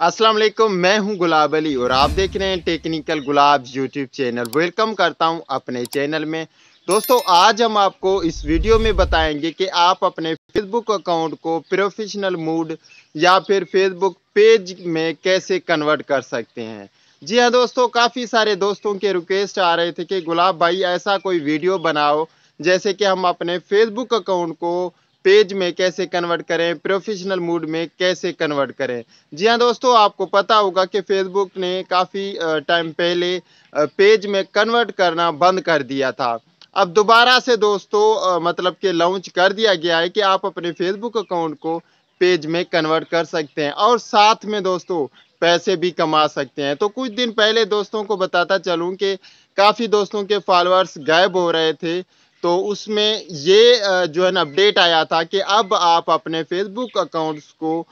अस्सलाम वालेकुम मैं हूँ गुलाब अली और आप देख रहे हैं technical Gulab YouTube channel. Welcome करता हूँ अपने चैनल में। दोस्तों, आज हम आपको इस वीडियो में बताएँगे कि आप अपने फेसबुक अकाउंट को प्रोफेशनल मूड या फिर फेसबुक पेज में कैसे कन्वर्ट कर सकते हैं। जी हाँ दोस्तों, काफ़ी सारे दोस्तों के रिक्वेस्ट आ रहे थे कि गुलाब भाई, ऐसा कोई वीडियो बनाओ, जैसे कि हम अपने फेसबुक अकाउंट को पेज में कैसे कन्वर्ट करें, प्रोफेशनल मूड में कैसे कन्वर्ट करें। जी हाँ दोस्तों, आपको पता होगा कि फेसबुक ने काफ़ी टाइम पहले पेज में कन्वर्ट करना बंद कर दिया था। अब दोबारा से दोस्तों मतलब कि लॉन्च कर दिया गया है कि आप अपने फेसबुक अकाउंट को पेज में कन्वर्ट कर सकते हैं और साथ में दोस्तों, पैसे भी कमा सकते हैं। तो कुछ दिन पहले दोस्तों को बताता चलूँ कि काफ़ी दोस्तों के फॉलोअर्स गायब हो रहे थे। तो उसमें ये जो है ना अपडेट आया था कि अब आप अपने फेसबुक अकाउंट्स को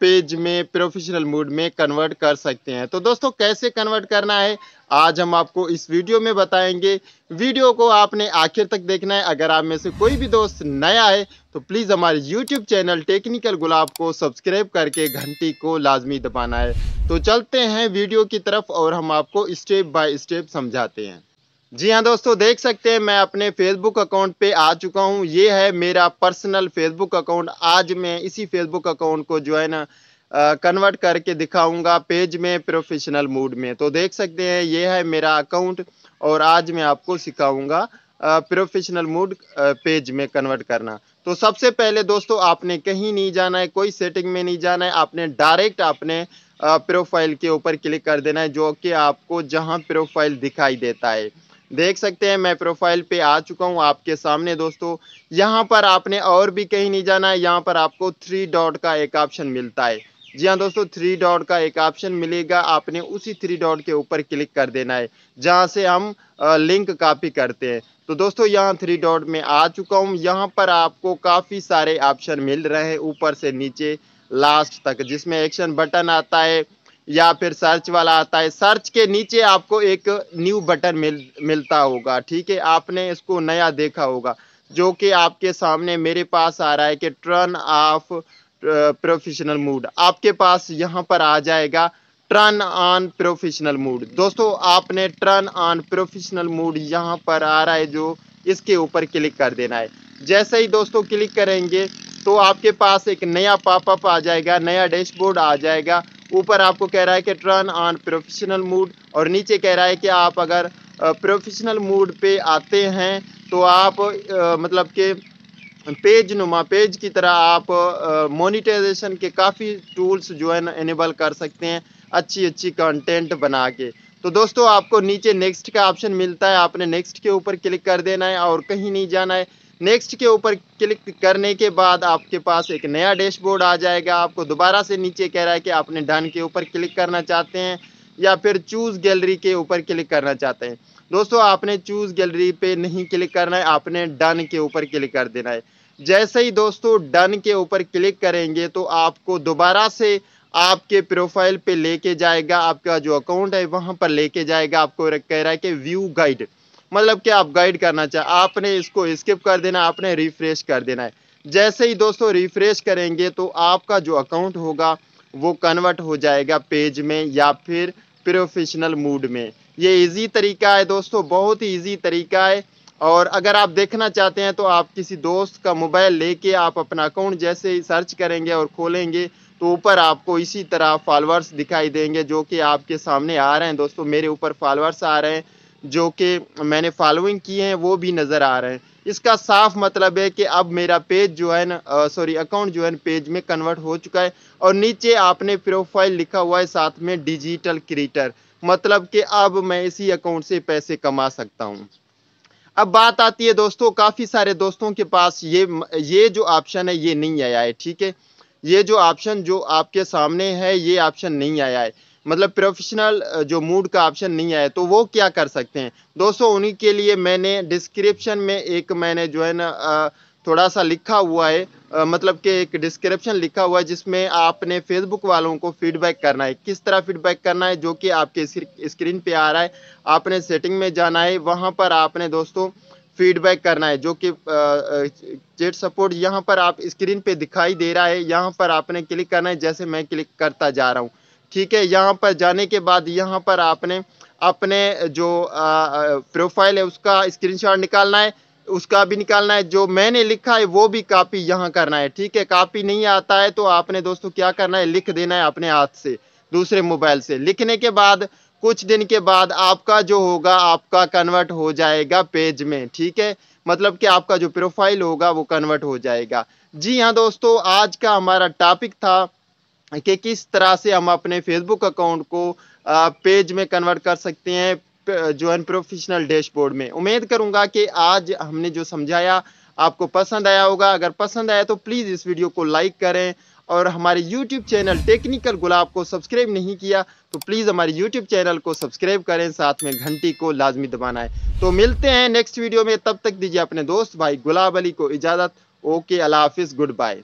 पेज में प्रोफेशनल मूड में कन्वर्ट कर सकते हैं। तो दोस्तों, कैसे कन्वर्ट करना है? आज हम आपको इस वीडियो में बताएँगे। वीडियो को आपने आखिर तक देखना है। अगर आप में से कोई भी दोस्त नया है तो प्लीज़ हमारे यूट्यूब चैनल टेक्निकल गुलाब को सब्सक्राइब करके घंटी को लाजमी दबाना है। तो चलते हैं वीडियो की तरफ़ और हम आपको स्टेप बाय स्टेप समझाते हैं। जी हाँ दोस्तों, देख सकते हैं, मैं अपने फेसबुक अकाउंट पे आ चुका हूँ। ये है मेरा पर्सनल फेसबुक अकाउंट आज मैं इसी फेसबुक अकाउंट को जो है ना कन्वर्ट करके दिखाऊँगा पेज में प्रोफेशनल मूड में। तो देख सकते हैं, ये है मेरा अकाउंट और आज मैं आपको सिखाऊँगा प्रोफेशनल मूड पेज में कन्वर्ट करना। तो सबसे पहले दोस्तों, आपने कहीं नहीं जाना है, कोई सेटिंग में नहीं जाना है, आपने डायरेक्ट अपने प्रोफ़ाइल के ऊपर क्लिक कर देना है, जो कि आपको जहाँ प्रोफ़ाइल दिखाई देता है। देख सकते हैं, मैं प्रोफ़ाइल पे आ चुका हूँ आपके सामने दोस्तों। यहाँ पर आपने और भी कहीं नहीं जाना है, यहाँ पर आपको थ्री डॉट का एक ऑप्शन मिलता है। जी हाँ दोस्तों थ्री डॉट का एक ऑप्शन मिलेगा, आपने उसी थ्री डॉट के ऊपर क्लिक कर देना है, जहाँ से हम लिंक कॉपी करते हैं। तो दोस्तों, यहाँ थ्री डॉट में आ चुका हूँ, यहाँ पर आपको काफ़ी सारे ऑप्शन मिल रहे हैं, ऊपर से नीचे लास्ट तक, जिसमें एक्शन बटन आता है। या फिर सर्च वाला आता है सर्च के नीचे आपको एक न्यू बटन मिल, मिलता होगा, ठीक है? आपने इसको नया देखा होगा, जो कि आपके सामने मेरे पास आ रहा है कि टर्न ऑफ़ प्रोफेशनल मूड आपके पास यहाँ पर आ जाएगा टर्न ऑन प्रोफेशनल मूड दोस्तों, आपने टर्न ऑन प्रोफेशनल मूड यहाँ पर आ रहा है जो इसके ऊपर क्लिक कर देना है। जैसे ही दोस्तों क्लिक करेंगे तो आपके पास एक नया पॉपअप आ जाएगा, नया डैशबोर्ड आ जाएगा ऊपर आपको कह रहा है कि टर्न ऑन प्रोफेशनल मूड और नीचे कह रहा है कि आप अगर प्रोफेशनल मूड पे आते हैं तो आप मतलब के पेज नुमा पेज की तरह आप मोनिटाइजेशन के काफ़ी टूल्स जो है इनेबल कर सकते हैं अच्छी अच्छी कंटेंट बना के। तो दोस्तों, आपको नीचे नेक्स्ट का ऑप्शन मिलता है, आपने नेक्स्ट के ऊपर क्लिक कर देना है और कहीं नहीं जाना है। नेक्स्ट के ऊपर क्लिक करने के बाद आपके पास एक नया डैशबोर्ड आ जाएगा। आपको दोबारा से नीचे कह रहा है कि आपने डन के ऊपर क्लिक करना चाहते हैं या फिर चूज़ गैलरी के ऊपर क्लिक करना चाहते हैं। दोस्तों, आपने चूज़ गैलरी पे नहीं क्लिक करना है, आपने डन के ऊपर क्लिक कर देना है। जैसे ही दोस्तों डन के ऊपर क्लिक करेंगे तो आपको दोबारा से आपके प्रोफ़ाइल पे लेके जाएगा, आपका जो अकाउंट है वहाँ पर लेके जाएगा। आपको कह रहा है कि व्यू गाइड मतलब कि आप गाइड करना चाहे, आपने इसको स्किप कर देना, आपने रिफ्रेश कर देना है। जैसे ही दोस्तों रिफ्रेश करेंगे तो आपका जो अकाउंट होगा, वो कन्वर्ट हो जाएगा पेज में या फिर प्रोफेशनल मूड में। ये इजी तरीका है दोस्तों, बहुत ही इजी तरीका है। और अगर आप देखना चाहते हैं तो आप किसी दोस्त का मोबाइल लेके आप अपना अकाउंट जैसे ही सर्च करेंगे और खोलेंगे तो ऊपर आपको इसी तरह फॉलोअर्स दिखाई देंगे जो कि आपके सामने आ रहे हैं। दोस्तों, मेरे ऊपर फॉलोअर्स आ रहे हैं। जो कि मैंने फॉलोइंग की हैं, वो भी नज़र आ रहे हैं। इसका साफ़ मतलब है कि अब मेरा पेज जो है ना सॉरी अकाउंट जो है पेज में कन्वर्ट हो चुका है और नीचे आपने प्रोफ़ाइल लिखा हुआ है साथ में डिजिटल क्रिएटर मतलब कि अब मैं इसी अकाउंट से पैसे कमा सकता हूँ। अब बात आती है दोस्तों, काफ़ी सारे दोस्तों के पास ये ये जो ऑप्शन है, ये नहीं आया है, ठीक है? ये जो ऑप्शन जो आपके सामने है, ये ऑप्शन नहीं आया है। मतलब प्रोफेशनल जो मूड का ऑप्शन नहीं आया तो वो क्या कर सकते हैं? दोस्तों, उन्हीं के लिए मैंने डिस्क्रिप्शन में एक मैंने जो है ना थोड़ा सा लिखा हुआ है। मतलब कि एक डिस्क्रिप्शन लिखा हुआ है, जिसमें आपने फेसबुक वालों को फीडबैक करना है। किस तरह फीडबैक करना है, जो कि आपके स्क्रीन पे आ रहा है, आपने सेटिंग में जाना है, वहाँ पर आपने दोस्तों फीडबैक करना है, जो कि चेट सपोर्ट यहाँ पर आप स्क्रीन पे दिखाई दे रहा है, यहाँ पर आपने क्लिक करना है, जैसे मैं क्लिक करता जा रहा हूँ। ठीक है, यहाँ पर जाने के बाद यहाँ पर आपने अपने जो प्रोफ़ाइल है उसका स्क्रीनशॉट निकालना है, उसका भी निकालना है, जो मैंने लिखा है वो भी कॉपी यहाँ करना है, ठीक है? कॉपी नहीं आता है तो आपने दोस्तों क्या करना है, लिख देना है अपने हाथ से, दूसरे मोबाइल से। लिखने के बाद, कुछ दिन के बाद आपका जो होगा, आपका कन्वर्ट हो जाएगा पेज में, ठीक है? मतलब कि आपका जो प्रोफ़ाइल होगा वो कन्वर्ट हो जाएगा। जी हाँ दोस्तों, आज का हमारा टॉपिक था कि किस तरह से हम अपने फेसबुक अकाउंट को पेज में कन्वर्ट कर सकते हैं जो है प्रोफेशनल डैशबोर्ड में। उम्मीद करूँगा कि आज हमने जो समझाया, आपको पसंद आया होगा। अगर पसंद आया तो प्लीज़ इस वीडियो को लाइक करें और हमारे YouTube चैनल टेक्निकल गुलाब को सब्सक्राइब नहीं किया तो प्लीज़ हमारे YouTube चैनल को सब्सक्राइब करें, साथ में घंटी को लाजमी दबाना है। तो मिलते हैं नेक्स्ट वीडियो में, तब तक दीजिए अपने दोस्त भाई गुलाब अली को इजाज़त। ओके अला हाफिज़, गुड बाय।